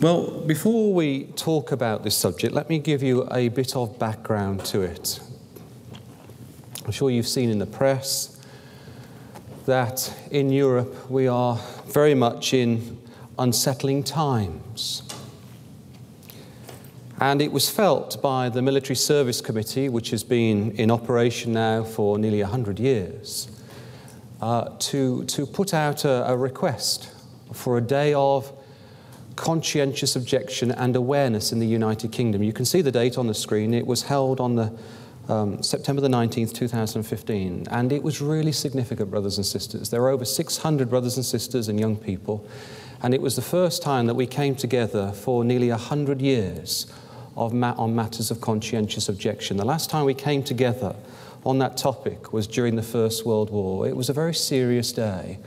Well, before we talk about this subject, let me give you a bit of background to it. I'm sure you've seen in the press that in Europe we are very much in unsettling times. And it was felt by the Military Service Committee, which has been in operation now for nearly 100 years, uh, to, to put out a, a request for a day of conscientious objection and awareness in the United Kingdom. You can see the date on the screen. It was held on the um, September the 19th, 2015, and it was really significant, brothers and sisters. There were over 600 brothers and sisters and young people, and it was the first time that we came together for nearly 100 years of ma- on matters of conscientious objection. The last time we came together on that topic was during the First World War. It was a very serious day,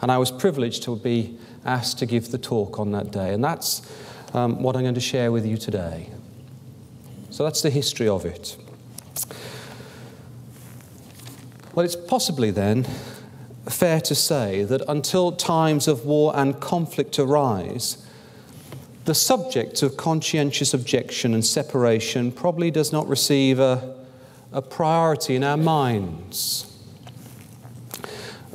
and I was privileged to be asked to give the talk on that day, and that's um, what I'm going to share with you today. So that's the history of it. Well, it's possibly then fair to say that until times of war and conflict arise, the subject of conscientious objection and separation probably does not receive a, a priority in our minds.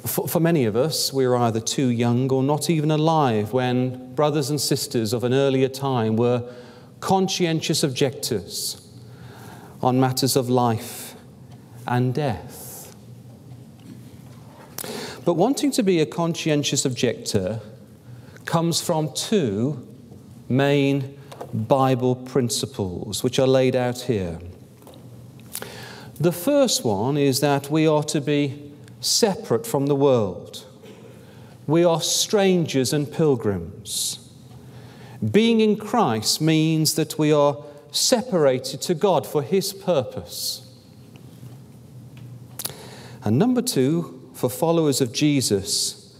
For, for, many of us, we are either too young or not even alive when brothers and sisters of an earlier time were conscientious objectors on matters of life and death. But wanting to be a conscientious objector comes from two main Bible principles, which are laid out here. The first one is that we are to be separate from the world. We are strangers and pilgrims. Being in Christ means that we are separated to God for His purpose. And number two, for followers of Jesus,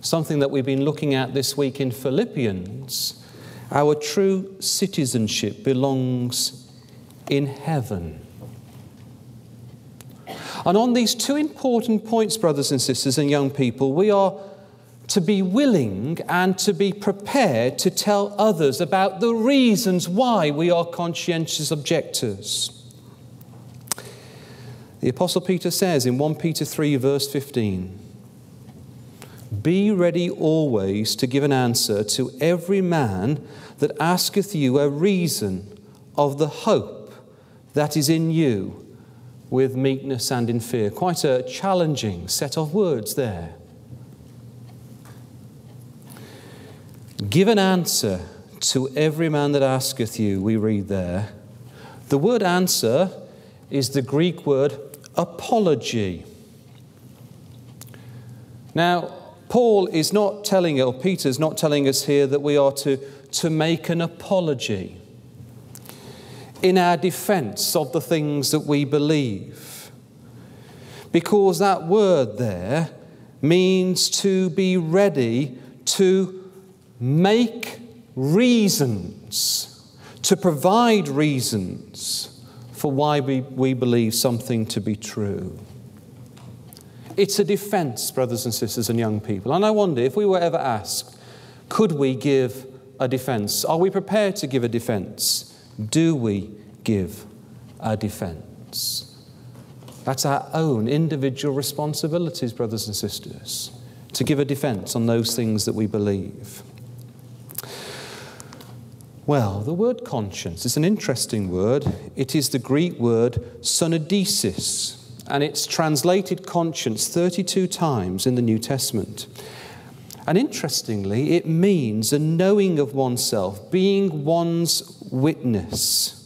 something that we've been looking at this week in Philippians our true citizenship belongs in heaven. And on these two important points, brothers and sisters and young people, we are to be willing and to be prepared to tell others about the reasons why we are conscientious objectors. The Apostle Peter says in 1 Peter 3, verse 15, Be ready always to give an answer to every man that asketh you a reason of the hope that is in you with meekness and in fear. Quite a challenging set of words there. Give an answer to every man that asketh you, we read there. The word answer is the Greek word apology. Now, Paul is not telling, or Peter's not telling us here that we are to to make an apology in our defense of the things that we believe. Because that word there means to be ready to make reasons, to provide reasons for why we, we believe something to be true. It's a defense, brothers and sisters and young people. And I wonder if we were ever asked, could we give a defense? Are we prepared to give a defense? Do we give a defense? That's our own individual responsibilities, brothers and sisters, to give a defense on those things that we believe. Well, the word conscience is an interesting word. It is the Greek word syneidesis, and it's translated conscience 32 times in the New Testament. And interestingly, it means a knowing of oneself, being one's witness.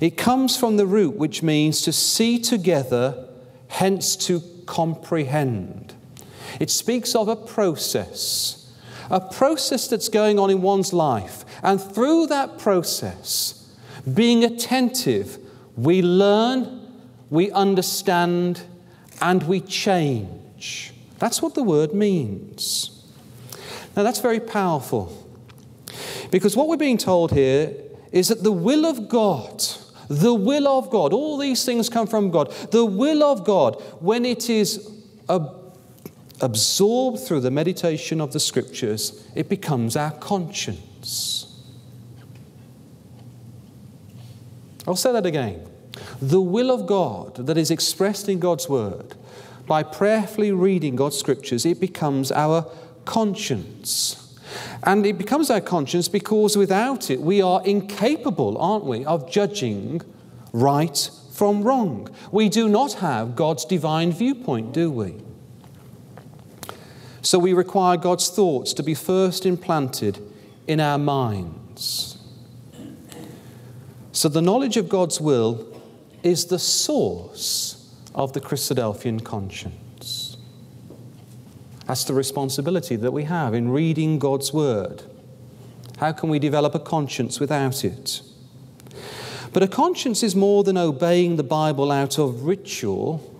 It comes from the root which means to see together, hence to comprehend. It speaks of a process, a process that's going on in one's life. And through that process, being attentive, we learn, we understand, and we change. That's what the word means. Now, that's very powerful. Because what we're being told here is that the will of God, the will of God, all these things come from God. The will of God, when it is absorbed through the meditation of the scriptures, it becomes our conscience. I'll say that again. The will of God that is expressed in God's word, by prayerfully reading God's scriptures, it becomes our conscience. And it becomes our conscience because without it, we are incapable, aren't we, of judging right from wrong. We do not have God's divine viewpoint, do we? So we require God's thoughts to be first implanted in our minds. So the knowledge of God's will is the source of the Christadelphian conscience. That's the responsibility that we have in reading God's Word. How can we develop a conscience without it? But a conscience is more than obeying the Bible out of ritual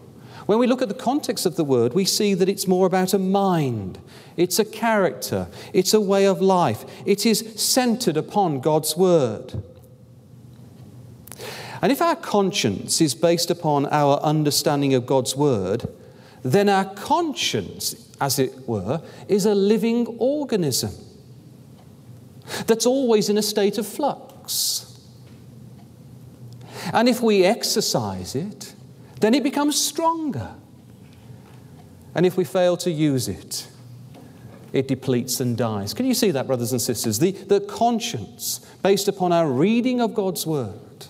when we look at the context of the word, we see that it's more about a mind, it's a character, it's a way of life, it is centered upon God's word. And if our conscience is based upon our understanding of God's word, then our conscience, as it were, is a living organism that's always in a state of flux. And if we exercise it, then it becomes stronger. And if we fail to use it, it depletes and dies. Can you see that, brothers and sisters? The, the conscience, based upon our reading of God's Word,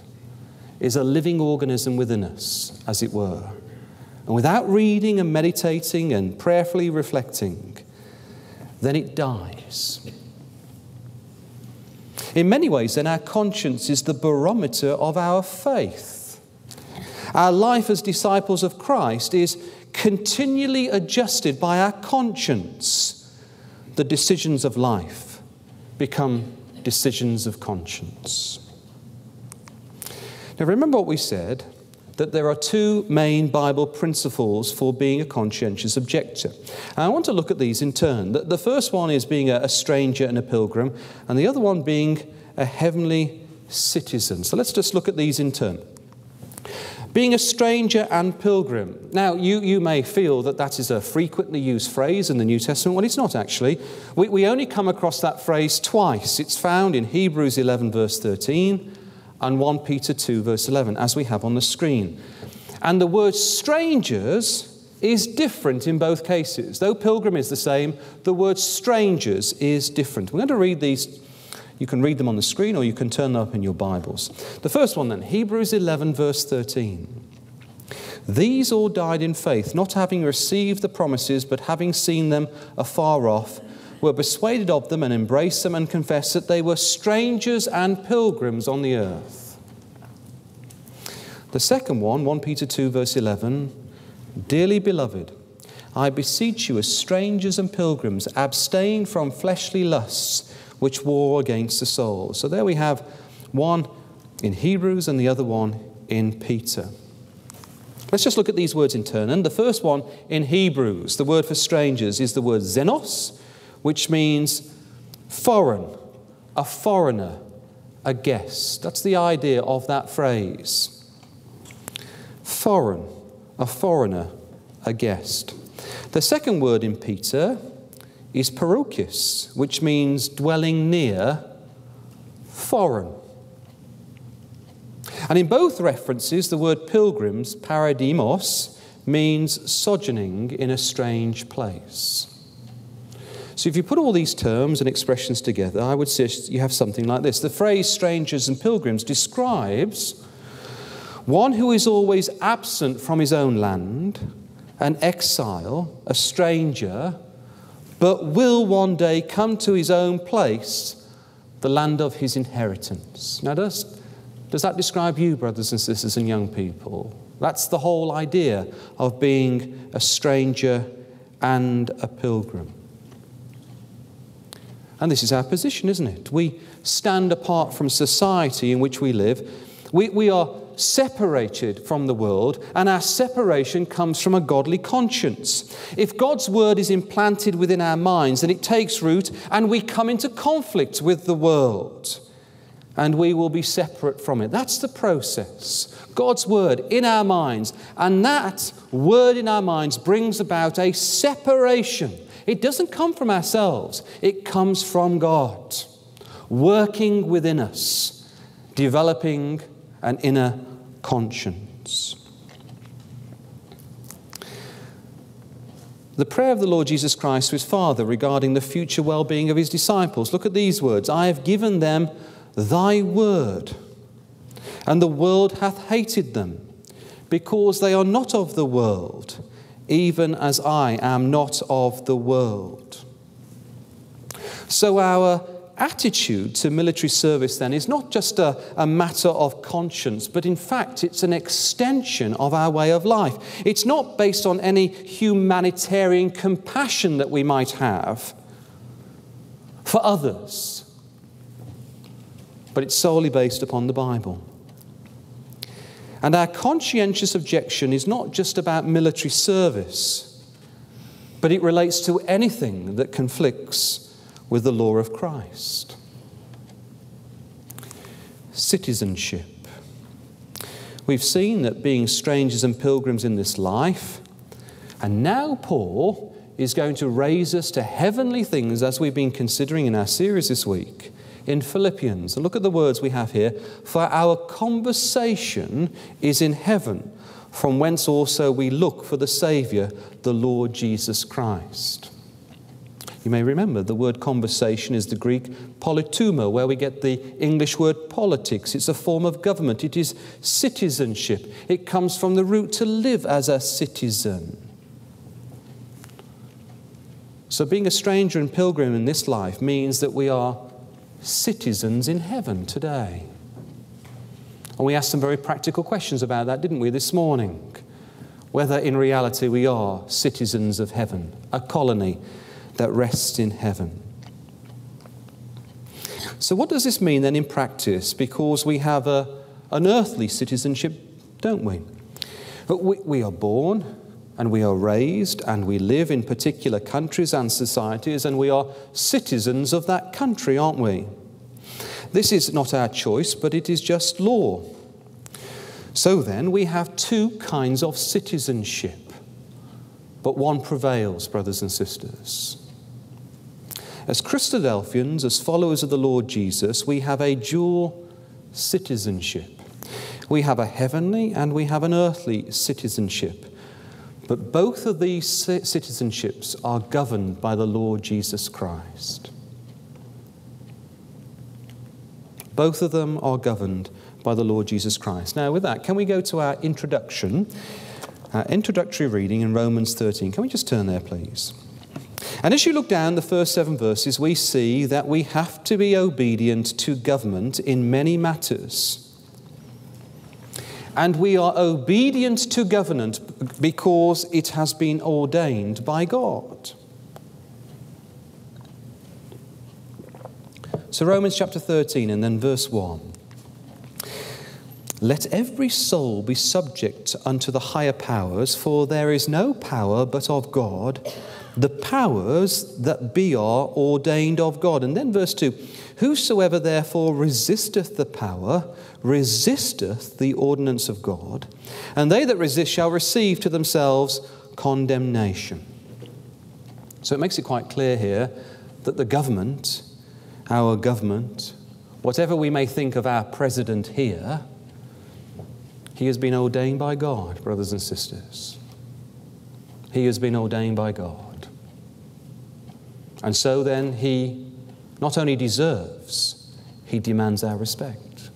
is a living organism within us, as it were. And without reading and meditating and prayerfully reflecting, then it dies. In many ways, then, our conscience is the barometer of our faith. Our life as disciples of Christ is continually adjusted by our conscience. The decisions of life become decisions of conscience. Now, remember what we said that there are two main Bible principles for being a conscientious objector. And I want to look at these in turn. The first one is being a stranger and a pilgrim, and the other one being a heavenly citizen. So let's just look at these in turn. Being a stranger and pilgrim. Now, you, you may feel that that is a frequently used phrase in the New Testament. Well, it's not actually. We, we only come across that phrase twice. It's found in Hebrews 11, verse 13, and 1 Peter 2, verse 11, as we have on the screen. And the word strangers is different in both cases. Though pilgrim is the same, the word strangers is different. We're going to read these you can read them on the screen or you can turn them up in your Bibles. The first one then, Hebrews 11, verse 13. These all died in faith, not having received the promises, but having seen them afar off, were persuaded of them and embraced them and confessed that they were strangers and pilgrims on the earth. The second one, 1 Peter 2, verse 11 Dearly beloved, I beseech you, as strangers and pilgrims, abstain from fleshly lusts which war against the soul. So there we have one in Hebrews and the other one in Peter. Let's just look at these words in turn. And the first one in Hebrews, the word for strangers, is the word xenos, which means foreign, a foreigner, a guest. That's the idea of that phrase. Foreign, a foreigner, a guest. The second word in Peter is parochis, which means dwelling near, foreign. And in both references, the word pilgrims, paradimos, means sojourning in a strange place. So if you put all these terms and expressions together, I would suggest you have something like this. The phrase strangers and pilgrims describes one who is always absent from his own land, an exile, a stranger, but will one day come to his own place, the land of his inheritance. Now, does, does that describe you, brothers and sisters and young people? That's the whole idea of being a stranger and a pilgrim. And this is our position, isn't it? We stand apart from society in which we live. We, we are separated from the world, and our separation comes from a godly conscience. If God's word is implanted within our minds, then it takes root and we come into conflict with the world. and we will be separate from it. That's the process. God's word in our minds, and that word in our minds brings about a separation. It doesn't come from ourselves, it comes from God, working within us, developing an inner conscience. The prayer of the Lord Jesus Christ to his Father regarding the future well being of his disciples. Look at these words I have given them thy word, and the world hath hated them, because they are not of the world, even as I am not of the world. So, our attitude to military service then is not just a, a, matter of conscience, but in fact, it's an extension of our way of life. It's not based on any humanitarian compassion that we might have for others but it's solely based upon the Bible. And our conscientious objection is not just about military service, but it relates to anything that conflicts with the law of Christ. Citizenship. We've seen that being strangers and pilgrims in this life, and now Paul is going to raise us to heavenly things as we've been considering in our series this week in Philippians. Look at the words we have here. For our conversation is in heaven, from whence also we look for the Saviour, the Lord Jesus Christ. You may remember the word conversation is the Greek politeuma, where we get the English word politics. It's a form of government, it is citizenship. It comes from the root to live as a citizen. So, being a stranger and pilgrim in this life means that we are citizens in heaven today. And we asked some very practical questions about that, didn't we, this morning? Whether in reality we are citizens of heaven, a colony that rests in heaven. So, what does this mean then in practice? Because we have a, an earthly citizenship, don't we? But we, we are born and we are raised and we live in particular countries and societies and we are citizens of that country, aren't we? This is not our choice, but it is just law. So then, we have two kinds of citizenship, but one prevails, brothers and sisters. As Christadelphians, as followers of the Lord Jesus, we have a dual citizenship. We have a heavenly and we have an earthly citizenship. But both of these citizenships are governed by the Lord Jesus Christ. Both of them are governed by the Lord Jesus Christ. Now, with that, can we go to our introduction, our introductory reading in Romans 13? Can we just turn there, please? And as you look down the first seven verses, we see that we have to be obedient to government in many matters. And we are obedient to government because it has been ordained by God. So, Romans chapter 13 and then verse 1. Let every soul be subject unto the higher powers, for there is no power but of God. The powers that be are ordained of God. And then verse 2 Whosoever therefore resisteth the power, resisteth the ordinance of God, and they that resist shall receive to themselves condemnation. So it makes it quite clear here that the government, our government, whatever we may think of our president here, he has been ordained by God, brothers and sisters. He has been ordained by God. And so then he not only deserves, he demands our respect.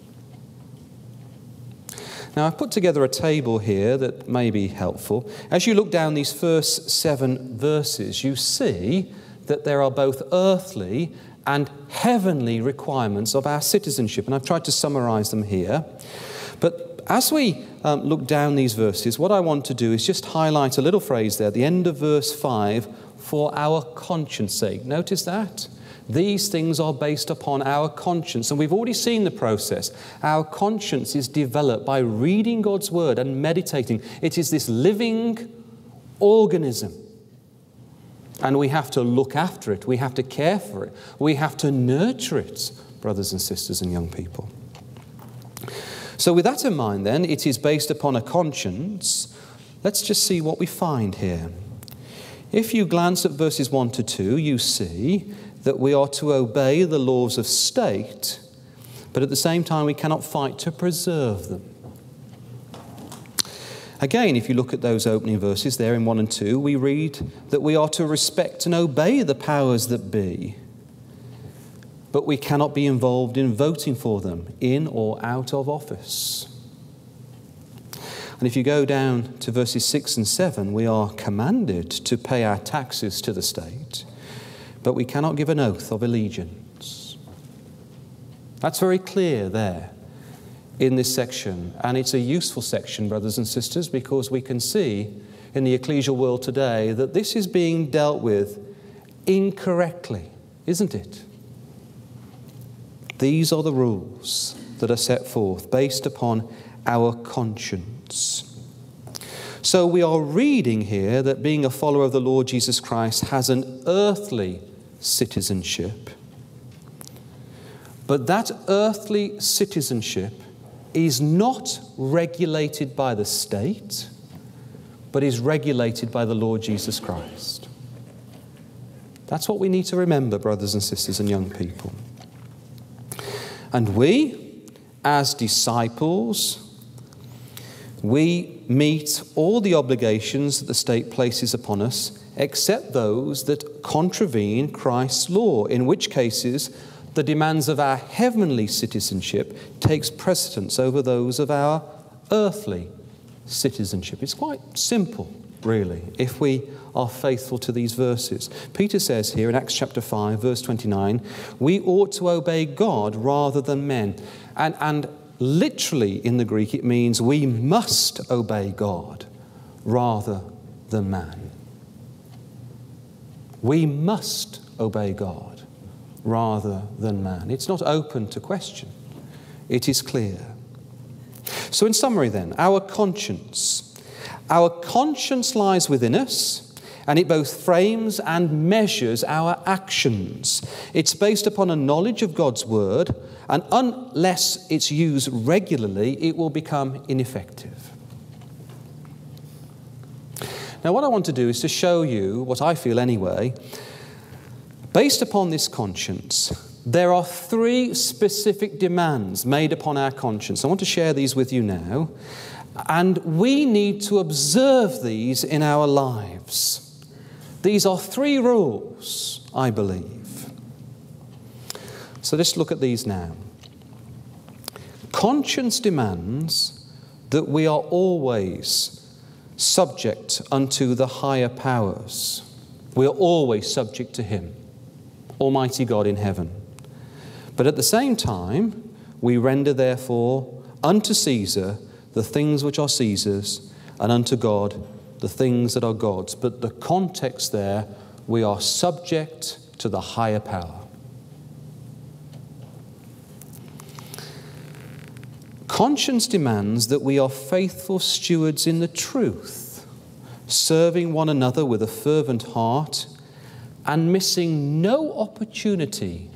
Now, I've put together a table here that may be helpful. As you look down these first seven verses, you see that there are both earthly and heavenly requirements of our citizenship. And I've tried to summarize them here. But as we um, look down these verses, what I want to do is just highlight a little phrase there the end of verse 5 for our conscience sake. Notice that? These things are based upon our conscience. And we've already seen the process. Our conscience is developed by reading God's word and meditating. It is this living organism. And we have to look after it. We have to care for it. We have to nurture it brothers and sisters and young people. So, with that in mind, then, it is based upon a conscience. Let's just see what we find here. If you glance at verses 1 to 2, you see that we are to obey the laws of state, but at the same time, we cannot fight to preserve them. Again, if you look at those opening verses there in 1 and 2, we read that we are to respect and obey the powers that be, but we cannot be involved in voting for them in or out of office. And if you go down to verses 6 and 7, we are commanded to pay our taxes to the state, but we cannot give an oath of allegiance. That's very clear there in this section. And it's a useful section, brothers and sisters, because we can see in the ecclesial world today that this is being dealt with incorrectly, isn't it? These are the rules that are set forth based upon our conscience. So we are reading here that being a follower of the Lord Jesus Christ has an earthly citizenship. But that earthly citizenship is not regulated by the state, but is regulated by the Lord Jesus Christ. That's what we need to remember, brothers and sisters and young people. And we, as disciples, we meet all the obligations that the state places upon us, except those that contravene Christ's law, in which cases the demands of our heavenly citizenship takes precedence over those of our earthly citizenship. It's quite simple, really, if we are faithful to these verses. Peter says here in Acts chapter 5, verse 29, we ought to obey God rather than men. And, and literally in the Greek, it means we must obey God rather than man. We must obey God rather than man. It's not open to question, it is clear. So, in summary, then, our conscience. Our conscience lies within us, and it both frames and measures our actions. It's based upon a knowledge of God's word, and unless it's used regularly, it will become ineffective. Now, what I want to do is to show you what I feel anyway Based upon this conscience, there are three specific demands made upon our conscience. I want to share these with you now. And we need to observe these in our lives. These are three rules, I believe. So let's look at these now. Conscience demands that we are always subject unto the higher powers. We are always subject to Him. Almighty God in heaven. But at the same time, we render therefore unto Caesar the things which are Caesar's, and unto God the things that are God's. But the context there, we are subject to the higher power. Conscience demands that we are faithful stewards in the truth, serving one another with a fervent heart and missing no opportunity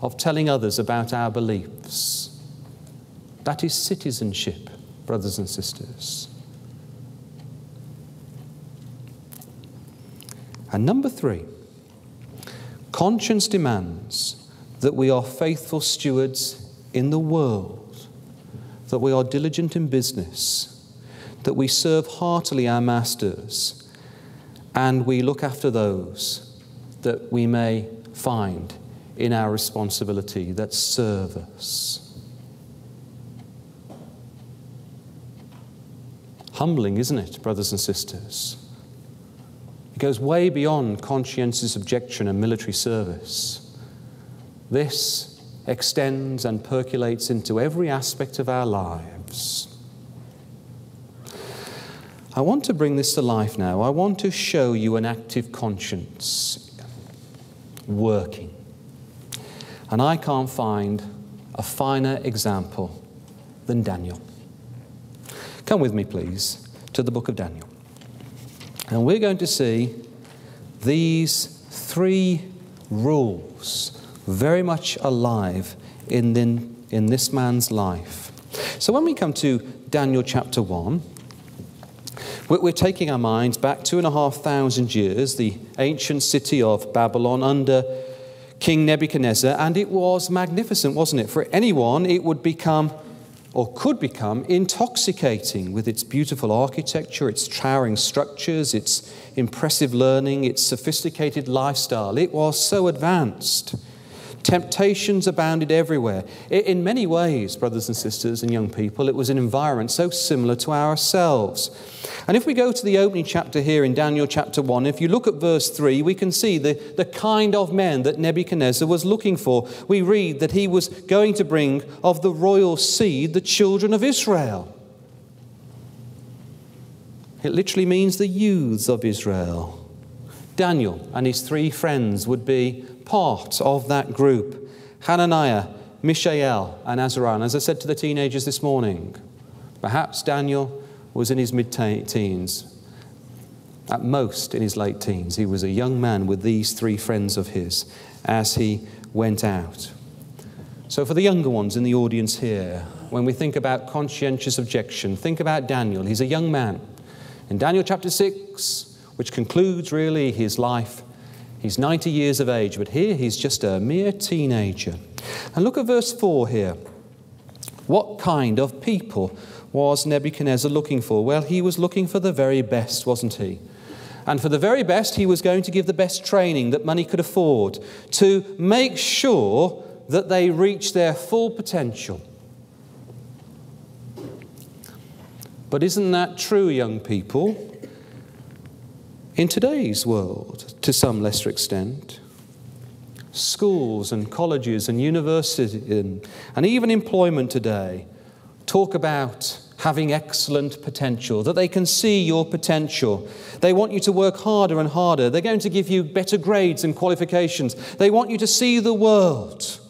of telling others about our beliefs. That is citizenship, brothers and sisters. And number three, conscience demands that we are faithful stewards in the world, that we are diligent in business, that we serve heartily our masters, and we look after those that we may find in our responsibility that serve us. Humbling, isn't it, brothers and sisters? It goes way beyond conscientious objection and military service. This extends and percolates into every aspect of our lives. I want to bring this to life now. I want to show you an active conscience working. And I can't find a finer example than Daniel. Come with me, please, to the book of Daniel. And we're going to see these three rules very much alive in, the, in this man's life. So when we come to Daniel chapter 1, we're taking our minds back two and a half thousand years, the ancient city of Babylon under King Nebuchadnezzar, and it was magnificent, wasn't it? For anyone, it would become or could become intoxicating with its beautiful architecture, its towering structures, its impressive learning, its sophisticated lifestyle. It was so advanced. Temptations abounded everywhere. In many ways, brothers and sisters and young people, it was an environment so similar to ourselves. And if we go to the opening chapter here in Daniel chapter 1, if you look at verse 3, we can see the, the kind of men that Nebuchadnezzar was looking for. We read that he was going to bring of the royal seed the children of Israel. It literally means the youths of Israel. Daniel and his three friends would be part of that group Hananiah, Mishael, and Azariah. And as I said to the teenagers this morning, perhaps Daniel was in his mid teens. At most, in his late teens, he was a young man with these three friends of his as he went out. So, for the younger ones in the audience here, when we think about conscientious objection, think about Daniel. He's a young man. In Daniel chapter 6, which concludes really his life, He's 90 years of age, but here he's just a mere teenager. And look at verse 4 here. What kind of people was Nebuchadnezzar looking for? Well, he was looking for the very best, wasn't he? And for the very best, he was going to give the best training that money could afford to make sure that they reach their full potential. But isn't that true, young people? In today's world to some lesser extent. Schools and colleges and universities and even employment today talk about having excellent potential, that they can see your potential. They want you to work harder and harder. They're going to give you better grades and qualifications. They want you to see the world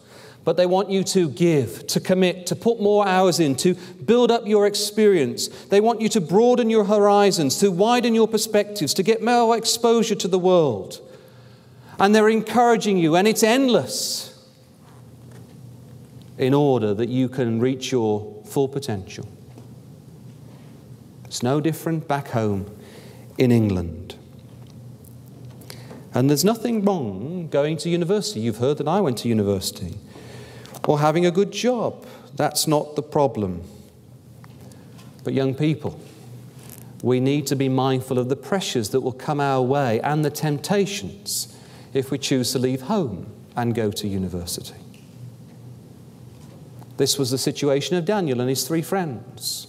but they want you to give, to commit, to put more hours in, to build up your experience. They want you to broaden your horizons, to widen your perspectives, to get more exposure to the world. And they're encouraging you, and it's endless in order that you can reach your full potential. It's no different back home in England. And there's nothing wrong going to university. You've heard that I went to university or having a good job. That's not the problem. But, young people, we need to be mindful of the pressures that will come our way and the temptations if we choose to leave home and go to university. This was the situation of Daniel and his three friends.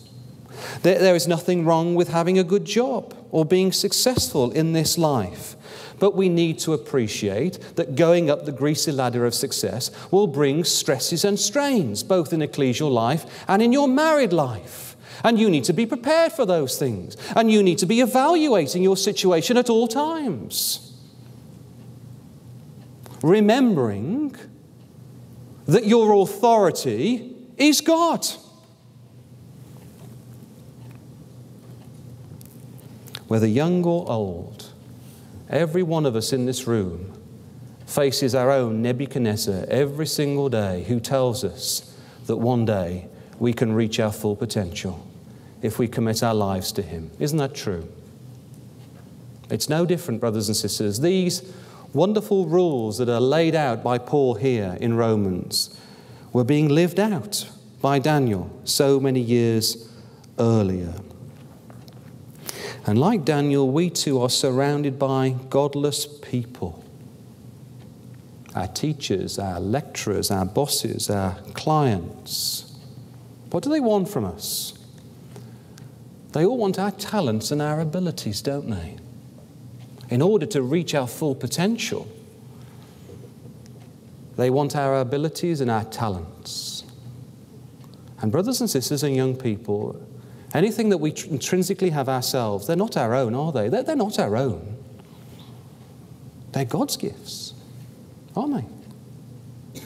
There, there is nothing wrong with having a good job or being successful in this life. But we need to appreciate that going up the greasy ladder of success will bring stresses and strains, both in ecclesial life and in your married life. And you need to be prepared for those things. And you need to be evaluating your situation at all times. Remembering that your authority is God. Whether young or old, Every one of us in this room faces our own Nebuchadnezzar every single day who tells us that one day we can reach our full potential if we commit our lives to Him. Isn't that true? It's no different, brothers and sisters. These wonderful rules that are laid out by Paul here in Romans were being lived out by Daniel so many years earlier. And like Daniel, we too are surrounded by godless people. Our teachers, our lecturers, our bosses, our clients. What do they want from us? They all want our talents and our abilities, don't they? In order to reach our full potential, they want our abilities and our talents. And, brothers and sisters and young people, Anything that we tr- intrinsically have ourselves, they're not our own, are they? They're, they're not our own. They're God's gifts, aren't they?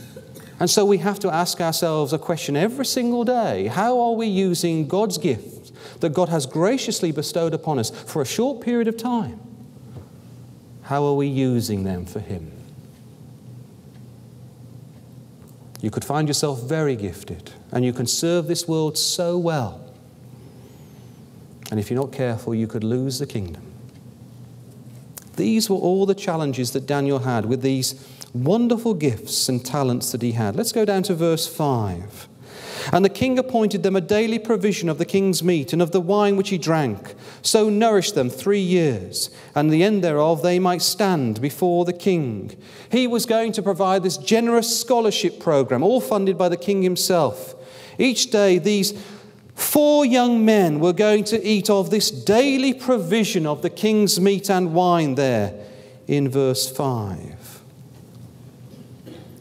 And so we have to ask ourselves a question every single day How are we using God's gifts that God has graciously bestowed upon us for a short period of time? How are we using them for Him? You could find yourself very gifted, and you can serve this world so well. And if you're not careful, you could lose the kingdom. These were all the challenges that Daniel had with these wonderful gifts and talents that he had. Let's go down to verse 5. And the king appointed them a daily provision of the king's meat and of the wine which he drank. So nourished them three years, and the end thereof they might stand before the king. He was going to provide this generous scholarship program, all funded by the king himself. Each day, these four young men were going to eat of this daily provision of the king's meat and wine there in verse 5.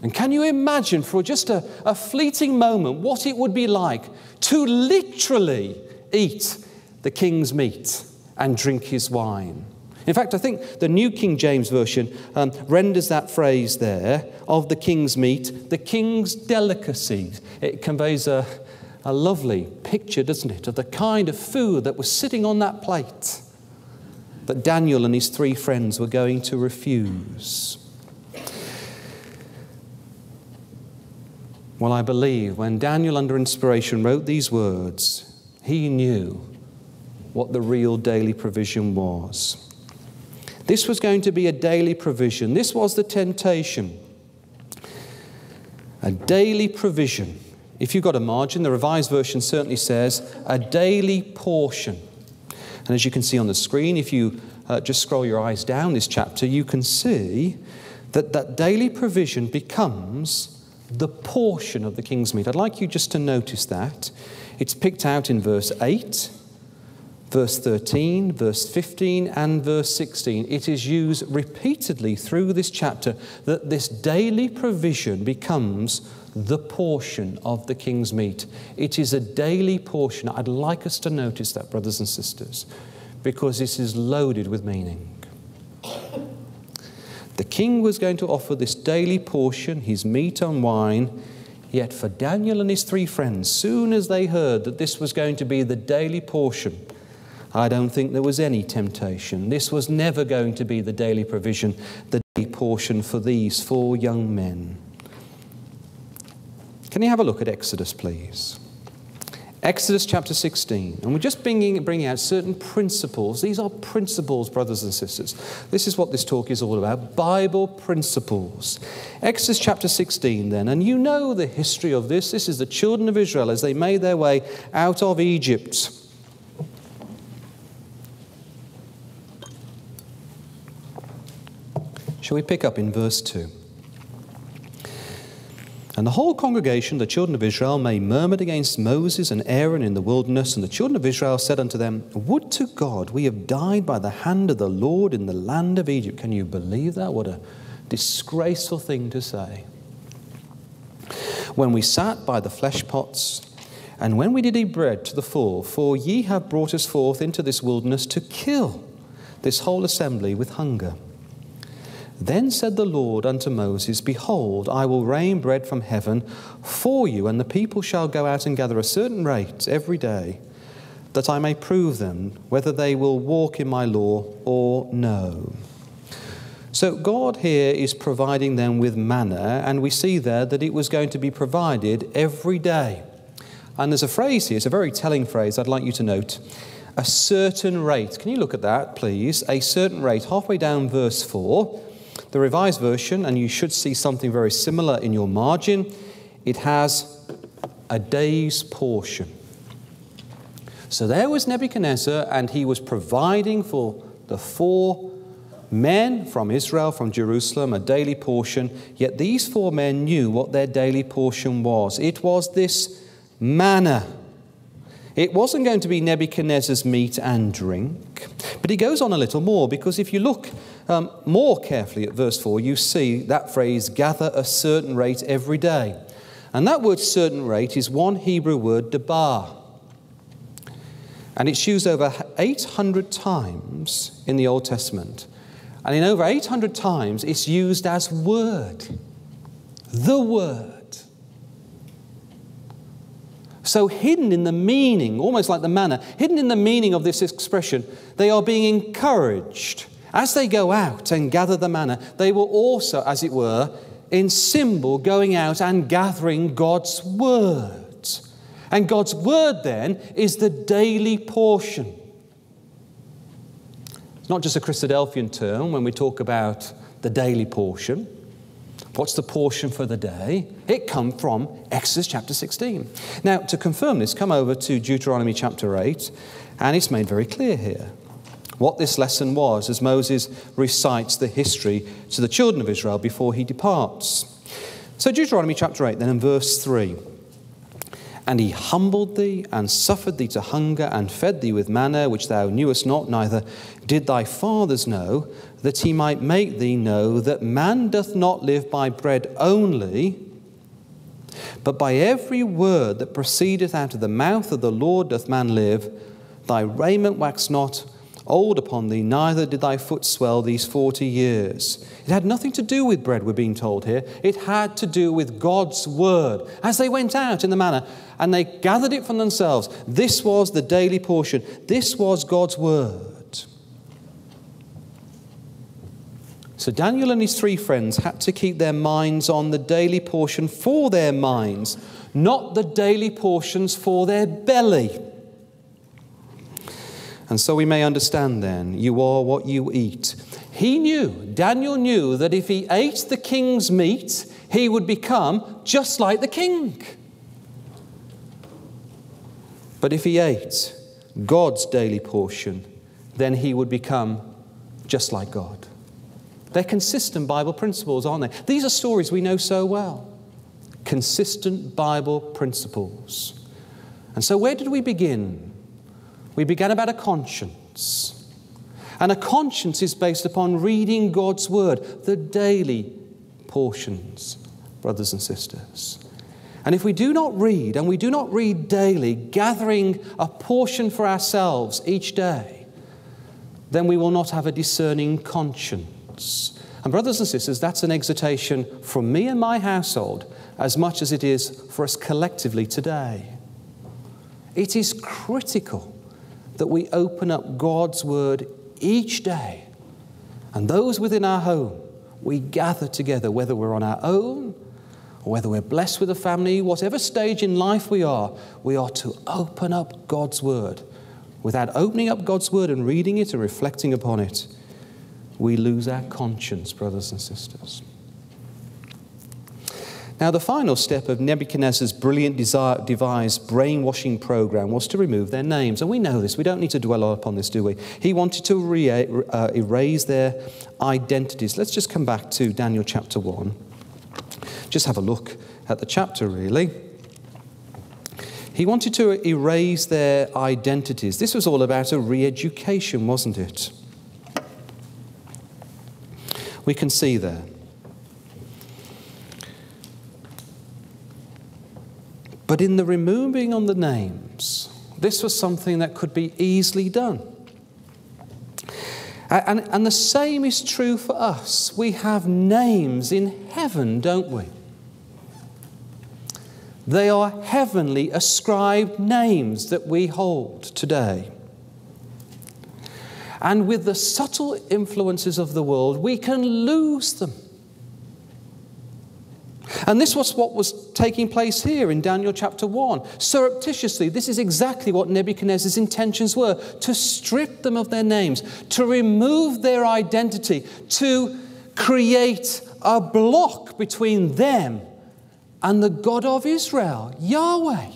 And can you imagine for just a, a fleeting moment what it would be like to literally eat the king's meat and drink his wine? In fact, I think the New King James Version um, renders that phrase there of the king's meat, the king's delicacy. It conveys a, a lovely picture, doesn't it, of the kind of food that was sitting on that plate that Daniel and his three friends were going to refuse. Well, I believe when Daniel, under inspiration, wrote these words, he knew what the real daily provision was. This was going to be a daily provision. This was the temptation. A daily provision. If you've got a margin, the Revised Version certainly says a daily portion. And as you can see on the screen, if you uh, just scroll your eyes down this chapter, you can see that that daily provision becomes the portion of the king's meat. I'd like you just to notice that. It's picked out in verse 8, verse 13, verse 15, and verse 16. It is used repeatedly through this chapter that this daily provision becomes the portion of the king's meat. It is a daily portion. I'd like us to notice that, brothers and sisters, because this is loaded with meaning. The king was going to offer this daily portion, his meat and wine. Yet for Daniel and his three friends, soon as they heard that this was going to be the daily portion, I don't think there was any temptation. This was never going to be the daily provision, the daily portion for these four young men. Can you have a look at Exodus, please? Exodus chapter 16. And we're just bringing, bringing out certain principles. These are principles, brothers and sisters. This is what this talk is all about Bible principles. Exodus chapter 16, then. And you know the history of this. This is the children of Israel as they made their way out of Egypt. Shall we pick up in verse 2? And the whole congregation, the children of Israel, may murmured against Moses and Aaron in the wilderness. And the children of Israel said unto them, Would to God we have died by the hand of the Lord in the land of Egypt. Can you believe that? What a disgraceful thing to say. When we sat by the flesh pots, and when we did eat bread to the full, for ye have brought us forth into this wilderness to kill this whole assembly with hunger. Then said the Lord unto Moses, Behold, I will rain bread from heaven for you, and the people shall go out and gather a certain rate every day, that I may prove them whether they will walk in my law or no. So God here is providing them with manna, and we see there that it was going to be provided every day. And there's a phrase here, it's a very telling phrase I'd like you to note. A certain rate. Can you look at that, please? A certain rate. Halfway down verse 4 the Revised Version, and you should see something very similar in your margin, it has a day's portion. So there was Nebuchadnezzar, and he was providing for the four men from Israel, from Jerusalem, a daily portion. Yet these four men knew what their daily portion was it was this manna. It wasn't going to be Nebuchadnezzar's meat and drink. But he goes on a little more because if you look um, more carefully at verse 4, you see that phrase, gather a certain rate every day. And that word certain rate is one Hebrew word, debar. And it's used over 800 times in the Old Testament. And in over 800 times, it's used as word. The word. So, hidden in the meaning, almost like the manner, hidden in the meaning of this expression, they are being encouraged as they go out and gather the manna, they will also, as it were, in symbol going out and gathering God's word. And God's word then is the daily portion. It's not just a Christadelphian term when we talk about the daily portion. What's the portion for the day? It come from Exodus chapter 16. Now, to confirm this, come over to Deuteronomy chapter 8, and it's made very clear here what this lesson was as Moses recites the history to the children of Israel before he departs. So, Deuteronomy chapter 8, then in verse 3. And he humbled thee and suffered thee to hunger and fed thee with manna which thou knewest not, neither did thy fathers know, that he might make thee know that man doth not live by bread only, but by every word that proceedeth out of the mouth of the Lord doth man live. Thy raiment wax not old upon thee, neither did thy foot swell these forty years. It had nothing to do with bread, we're being told here. It had to do with God's word. As they went out in the manna and they gathered it from themselves, this was the daily portion, this was God's word. So Daniel and his three friends had to keep their minds on the daily portion for their minds, not the daily portions for their belly. And so we may understand then, you are what you eat. He knew, Daniel knew, that if he ate the king's meat, he would become just like the king. But if he ate God's daily portion, then he would become just like God. They're consistent Bible principles, aren't they? These are stories we know so well. Consistent Bible principles. And so, where did we begin? We began about a conscience. And a conscience is based upon reading God's Word, the daily portions, brothers and sisters. And if we do not read, and we do not read daily, gathering a portion for ourselves each day, then we will not have a discerning conscience. And, brothers and sisters, that's an exhortation from me and my household as much as it is for us collectively today. It is critical that we open up God's Word each day. And those within our home, we gather together, whether we're on our own or whether we're blessed with a family, whatever stage in life we are, we are to open up God's Word. Without opening up God's Word and reading it and reflecting upon it, we lose our conscience, brothers and sisters. Now, the final step of Nebuchadnezzar's brilliant devised brainwashing program was to remove their names. And we know this. We don't need to dwell upon this, do we? He wanted to re- uh, erase their identities. Let's just come back to Daniel chapter 1. Just have a look at the chapter, really. He wanted to erase their identities. This was all about a re education, wasn't it? We can see there. But in the removing on the names, this was something that could be easily done. And, and the same is true for us. We have names in heaven, don't we? They are heavenly ascribed names that we hold today. And with the subtle influences of the world, we can lose them. And this was what was taking place here in Daniel chapter 1. Surreptitiously, this is exactly what Nebuchadnezzar's intentions were to strip them of their names, to remove their identity, to create a block between them and the God of Israel, Yahweh.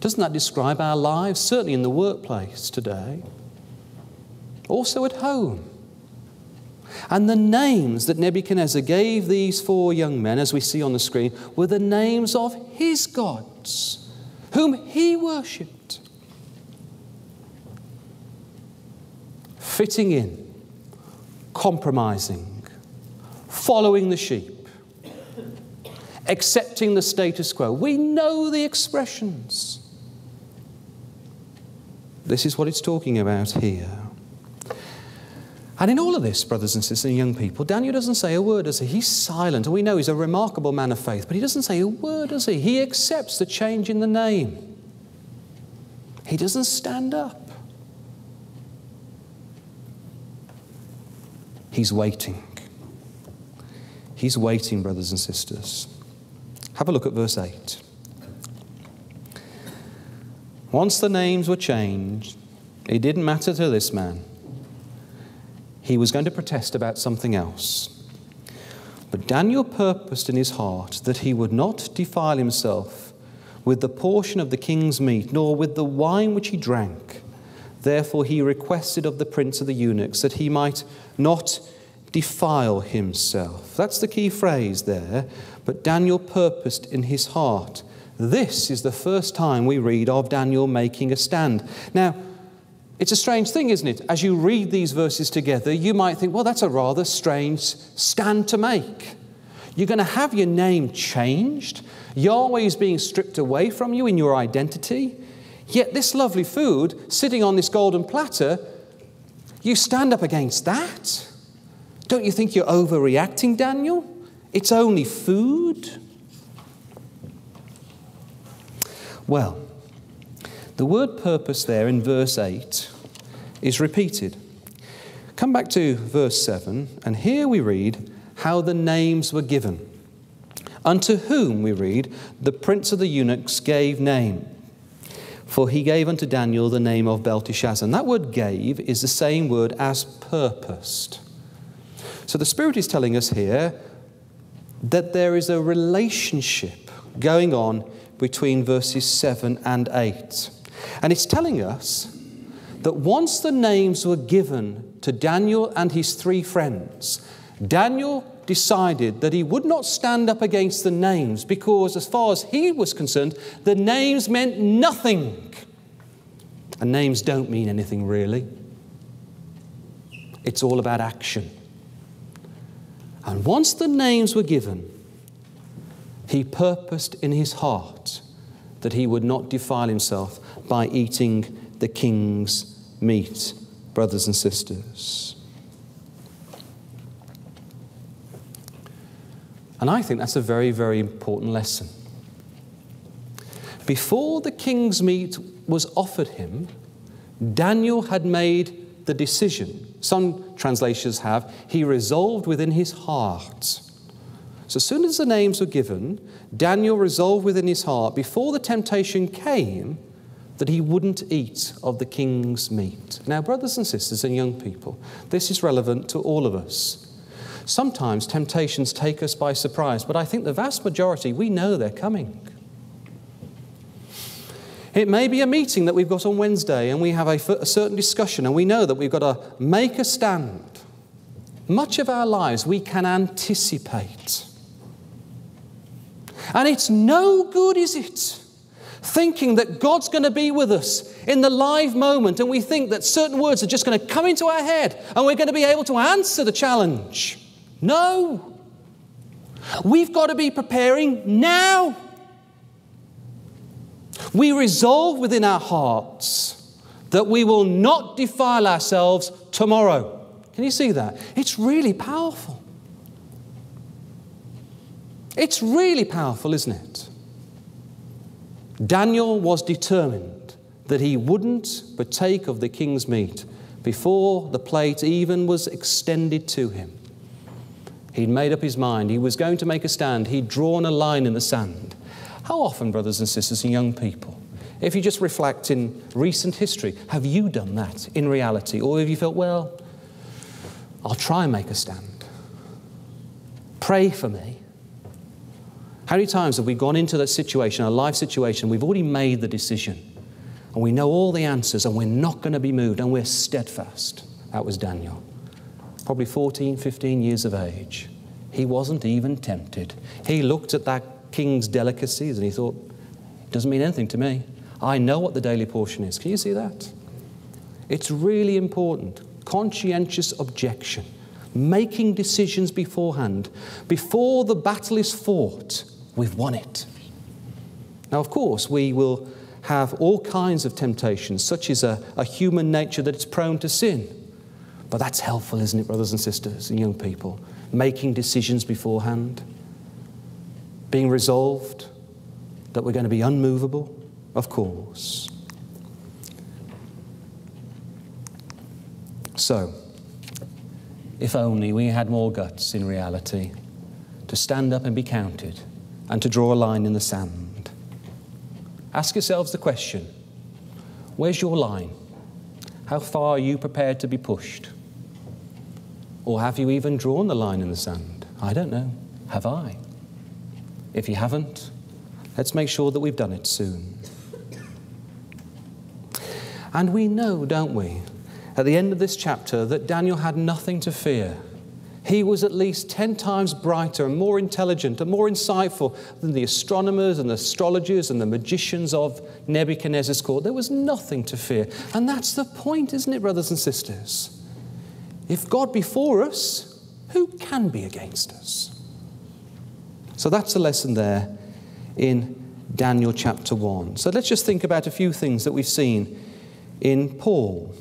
Doesn't that describe our lives, certainly in the workplace today? Also at home. And the names that Nebuchadnezzar gave these four young men, as we see on the screen, were the names of his gods, whom he worshipped. Fitting in, compromising, following the sheep, accepting the status quo. We know the expressions. This is what it's talking about here. And in all of this, brothers and sisters and young people, Daniel doesn't say a word, does he? He's silent. We know he's a remarkable man of faith, but he doesn't say a word, does he? He accepts the change in the name. He doesn't stand up. He's waiting. He's waiting, brothers and sisters. Have a look at verse 8. Once the names were changed, it didn't matter to this man. He was going to protest about something else. But Daniel purposed in his heart that he would not defile himself with the portion of the king's meat, nor with the wine which he drank. Therefore, he requested of the prince of the eunuchs that he might not defile himself. That's the key phrase there. But Daniel purposed in his heart. This is the first time we read of Daniel making a stand. Now, it's a strange thing, isn't it? As you read these verses together, you might think, well, that's a rather strange stand to make. You're going to have your name changed. Yahweh is being stripped away from you in your identity. Yet, this lovely food sitting on this golden platter, you stand up against that. Don't you think you're overreacting, Daniel? It's only food. Well, the word purpose there in verse 8 is repeated. Come back to verse 7, and here we read how the names were given. Unto whom, we read, the prince of the eunuchs gave name. For he gave unto Daniel the name of Belteshazzar. And that word gave is the same word as purposed. So the Spirit is telling us here that there is a relationship going on between verses 7 and 8. And it's telling us that once the names were given to Daniel and his three friends, Daniel decided that he would not stand up against the names because, as far as he was concerned, the names meant nothing. And names don't mean anything really. It's all about action. And once the names were given, he purposed in his heart that he would not defile himself by eating the king's meat, brothers and sisters. And I think that's a very, very important lesson. Before the king's meat was offered him, Daniel had made the decision. Some translations have, he resolved within his heart. So, as soon as the names were given, Daniel resolved within his heart, before the temptation came, that he wouldn't eat of the king's meat. Now, brothers and sisters and young people, this is relevant to all of us. Sometimes temptations take us by surprise, but I think the vast majority, we know they're coming. It may be a meeting that we've got on Wednesday and we have a, certain discussion and we know that we've got to make a stand. Much of our lives we can anticipate. And it's no good, is it? Thinking that God's going to be with us in the live moment, and we think that certain words are just going to come into our head and we're going to be able to answer the challenge. No. We've got to be preparing now. We resolve within our hearts that we will not defile ourselves tomorrow. Can you see that? It's really powerful. It's really powerful, isn't it? Daniel was determined that he wouldn't partake of the king's meat before the plate even was extended to him. He'd made up his mind. He was going to make a stand. He'd drawn a line in the sand. How often, brothers and sisters and young people, if you just reflect in recent history, have you done that in reality? Or have you felt, well, I'll try and make a stand? Pray for me. How many times have we gone into that situation, a life situation, we've already made the decision, and we know all the answers, and we're not going to be moved, and we're steadfast? That was Daniel probably 14, 15 years of age. He wasn't even tempted. He looked at that king's delicacies and he thought, it doesn't mean anything to me. I know what the daily portion is. Can you see that? It's really important. Conscientious objection, making decisions beforehand. Before the battle is fought, we've won it. Now, of course, we will have all kinds of temptations, such as a, a human nature that is prone to sin. But that's helpful, isn't it, brothers and sisters and young people? Making decisions beforehand, being resolved that we're going to be unmovable, of course. So, if only we had more guts in reality to stand up and be counted and to draw a line in the sand. Ask yourselves the question where's your line? How far are you prepared to be pushed? Or have you even drawn the line in the sand? I don't know. Have I? If you haven't, let's make sure that we've done it soon. And we know, don't we, at the end of this chapter, that Daniel had nothing to fear. He was at least 10 times brighter and more intelligent and more insightful than the astronomers and astrologers and the magicians of Nebuchadnezzar's court. There was nothing to fear. And that's the point, isn't it, brothers and sisters? If God be for us, who can be against us? So that's a lesson there in Daniel chapter 1. So let's just think about a few things that we've seen in Paul.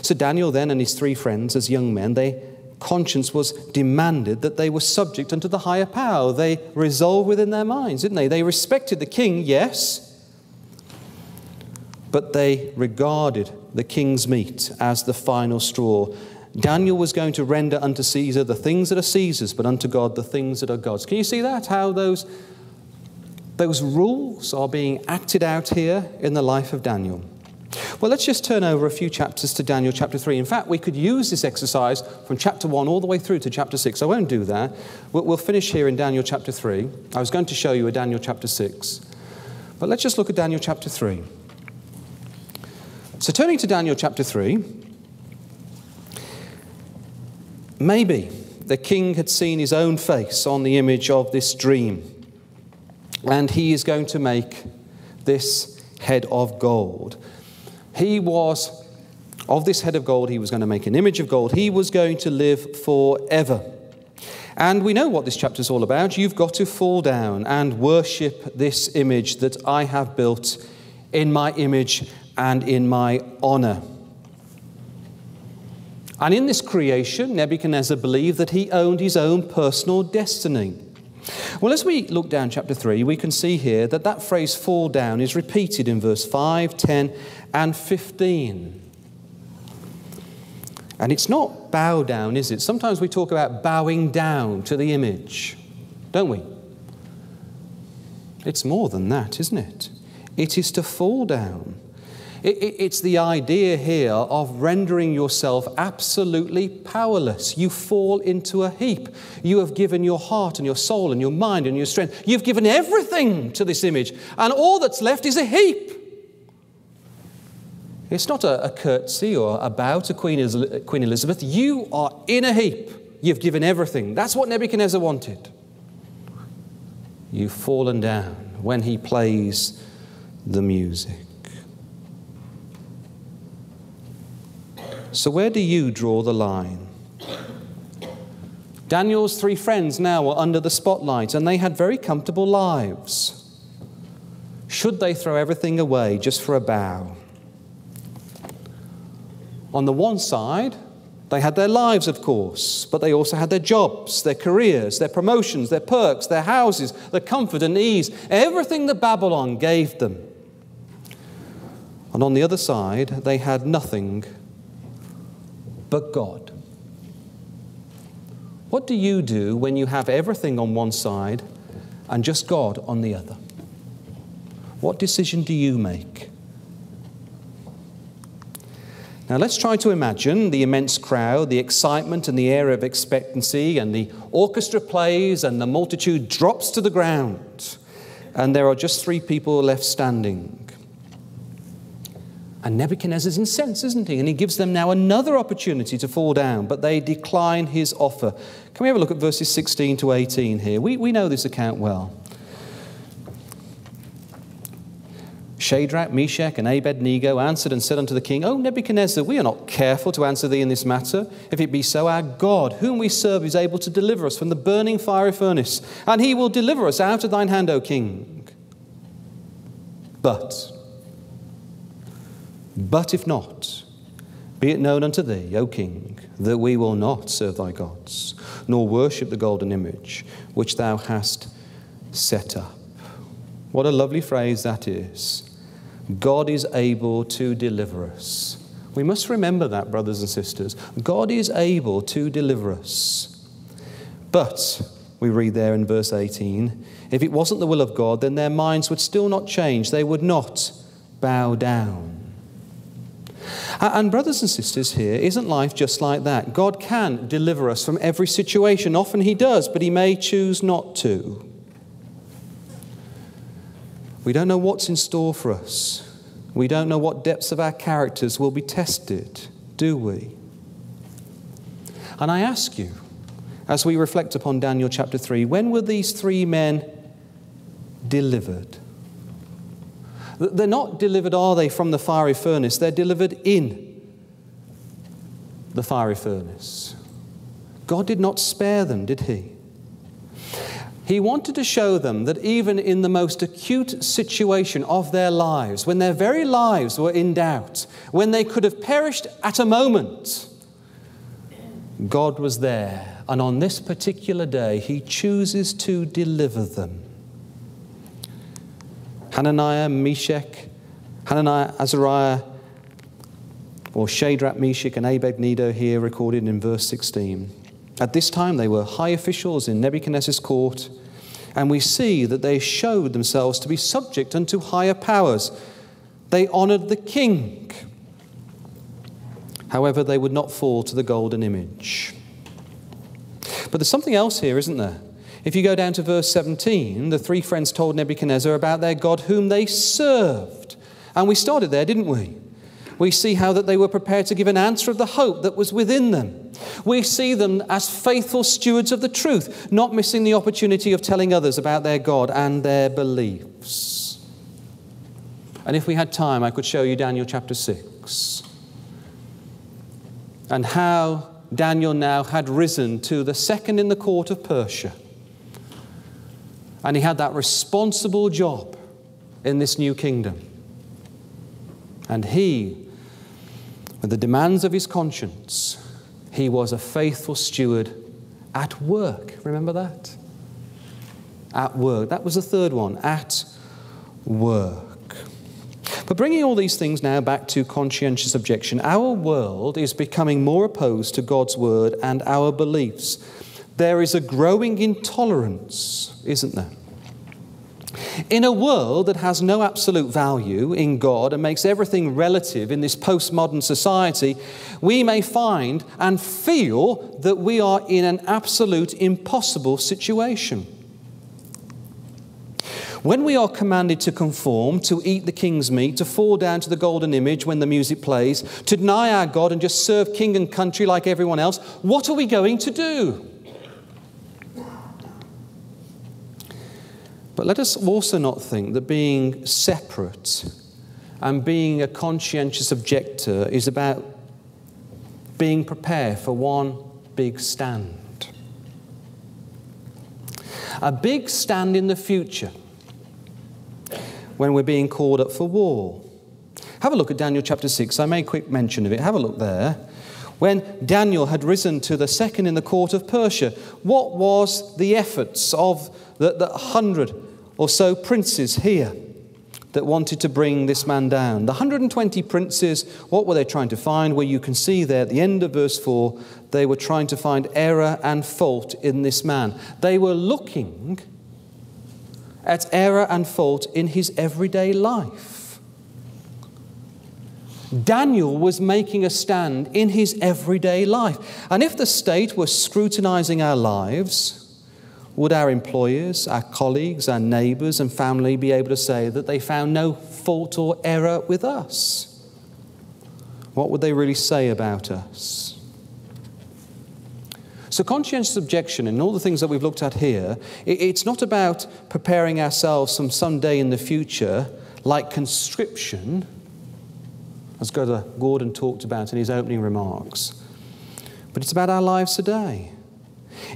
So Daniel then and his three friends as young men, they conscience was demanded that they were subject unto the higher power. They resolved within their minds, didn't they? They respected the king, yes, but they regarded the king's meat as the final straw. Daniel was going to render unto Caesar the things that are Caesar's, but unto God the things that are God's. Can you see that? How those, those rules are being acted out here in the life of Daniel. Well, let's just turn over a few chapters to Daniel chapter 3. In fact, we could use this exercise from chapter 1 all the way through to chapter 6. I won't do that. We'll finish here in Daniel chapter 3. I was going to show you a Daniel chapter 6. But let's just look at Daniel chapter 3. So, turning to Daniel chapter 3, maybe the king had seen his own face on the image of this dream, and he is going to make this head of gold. He was, of this head of gold, he was going to make an image of gold. He was going to live forever. And we know what this chapter is all about. You've got to fall down and worship this image that I have built in my image and in my honor. And in this creation, Nebuchadnezzar believed that he owned his own personal destiny. Well, as we look down chapter 3, we can see here that that phrase fall down is repeated in verse 5, 10, and 15. And it's not bow down, is it? Sometimes we talk about bowing down to the image, don't we? It's more than that, isn't it? It is to fall down. It's the idea here of rendering yourself absolutely powerless. You fall into a heap. You have given your heart and your soul and your mind and your strength. You've given everything to this image, and all that's left is a heap. It's not a, a curtsy or a bow to Queen, Queen Elizabeth. You are in a heap. You've given everything. That's what Nebuchadnezzar wanted. You've fallen down when he plays the music. So, where do you draw the line? Daniel's three friends now were under the spotlight and they had very comfortable lives. Should they throw everything away just for a bow? On the one side, they had their lives, of course, but they also had their jobs, their careers, their promotions, their perks, their houses, the comfort and ease, everything that Babylon gave them. And on the other side, they had nothing but God. What do you do when you have everything on one side and just God on the other? What decision do you make? Now, let's try to imagine the immense crowd, the excitement and the air of expectancy, and the orchestra plays, and the multitude drops to the ground, and there are just three people left standing. And Nebuchadnezzar's incensed, isn't he? And he gives them now another opportunity to fall down, but they decline his offer. Can we have a look at verses 16 to 18 here? We, we know this account well. Shadrach, Meshach, and Abednego answered and said unto the king, O Nebuchadnezzar, we are not careful to answer thee in this matter. If it be so, our God, whom we serve, is able to deliver us from the burning fiery furnace, and he will deliver us out of thine hand, O king. But but if not, be it known unto thee, O king, that we will not serve thy gods, nor worship the golden image which thou hast set up. What a lovely phrase that is. God is able to deliver us. We must remember that, brothers and sisters. God is able to deliver us. But we read there in verse 18. If it wasn't the will of God, then their minds would still not change. They would not bow down. And, brothers and sisters, here, isn't life just like that? God can deliver us from every situation. Often He does, but He may choose not to. We don't know what's in store for us. We don't know what depths of our characters will be tested, do we? And I ask you, as we reflect upon Daniel chapter 3, when were these three men delivered? They're not delivered, are they, from the fiery furnace? They're delivered in the fiery furnace. God did not spare them, did He? He wanted to show them that even in the most acute situation of their lives, when their very lives were in doubt, when they could have perished at a moment, God was there. And on this particular day, He chooses to deliver them. Hananiah, Meshach, Hananiah, Azariah, or Shadrach, Meshach, and Abednego here recorded in verse 16. At this time, they were high officials in Nebuchadnezzar's court, and we see that they showed themselves to be subject unto higher powers. They honored the king. However, they would not fall to the golden image. But there's something else here, isn't there? If you go down to verse 17, the three friends told Nebuchadnezzar about their God whom they served. And we started there, didn't we? We see how that they were prepared to give an answer of the hope that was within them. We see them as faithful stewards of the truth, not missing the opportunity of telling others about their God and their beliefs. And if we had time, I could show you Daniel chapter 6 and how Daniel now had risen to the second in the court of Persia and he had that responsible job in this new kingdom. And he, with the demands of his conscience, he was a faithful steward at work. Remember that? At work. That was the third one. At work. But bringing all these things now back to conscientious objection, our world is becoming more opposed to God's word and our beliefs there is a growing intolerance, isn't there? In a world that has no absolute value in God and makes everything relative in this postmodern society, we may find and feel that we are in an absolute impossible situation. When we are commanded to conform, to eat the king's meat, to fall down to the golden image when the music plays, to deny our God and just serve king and country like everyone else, what are we going to do? But let us also not think that being separate and being a conscientious objector is about being prepared for one big stand. A big stand in the future when we're being called up for war. Have a look at Daniel chapter 6. I made quick mention of it. Have a look there. When Daniel had risen to the second in the court of Persia, what was the efforts of the, the hundred or so princes here that wanted to bring this man down. The 120 princes, what were they trying to find? Well, you can see there at the end of verse 4, they were trying to find error and fault in this man. They were looking at error and fault in his everyday life. Daniel was making a stand in his everyday life. And if the state were scrutinizing our lives, would our employers, our colleagues, our neighbours, and family be able to say that they found no fault or error with us? What would they really say about us? So, conscientious objection and all the things that we've looked at here, it's not about preparing ourselves some someday in the future like conscription, as uh, Gordon talked about in his opening remarks, but it's about our lives today.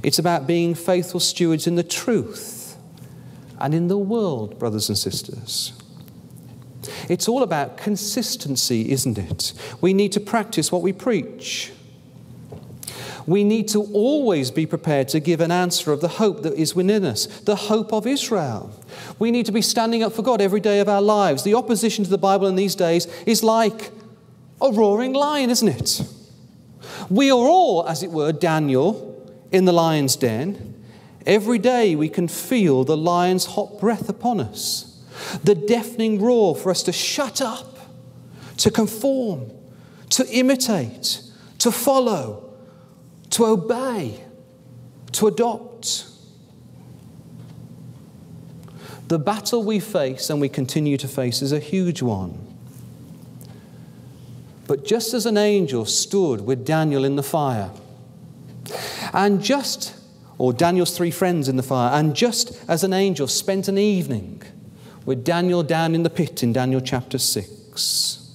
It's about being faithful stewards in the truth and in the world, brothers and sisters. It's all about consistency, isn't it? We need to practice what we preach. We need to always be prepared to give an answer of the hope that is within us, the hope of Israel. We need to be standing up for God every day of our lives. The opposition to the Bible in these days is like a roaring lion, isn't it? We are all, as it were, Daniel in the lion's den, Every day we can feel the lion's hot breath upon us, the deafening roar for us to shut up, to conform, to imitate, to follow, to obey, to adopt. The battle we face and we continue to face is a huge one. But just as an angel stood with Daniel in the fire, and just, or Daniel's three friends in the fire, and just as an angel spent an evening with Daniel down in the pit in Daniel chapter 6,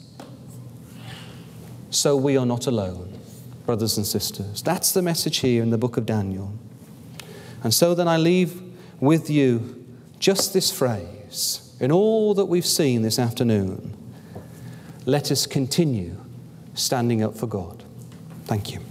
so we are not alone, brothers and sisters. That's the message here in the book of Daniel. And so then I leave with you just this phrase in all that we've seen this afternoon. Let us continue standing up for God. Thank you.